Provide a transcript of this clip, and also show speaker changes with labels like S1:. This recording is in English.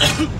S1: Ahem.